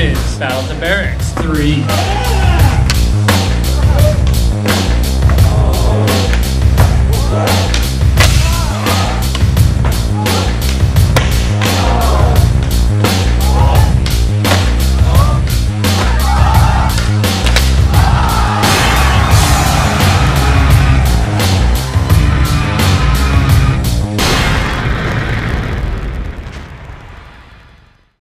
is Battle the Barracks 3.